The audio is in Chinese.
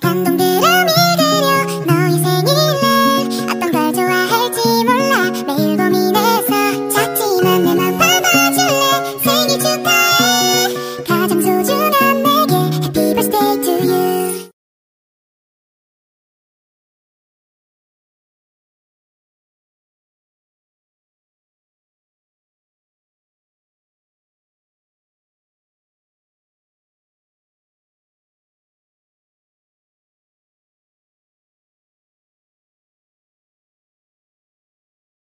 感动的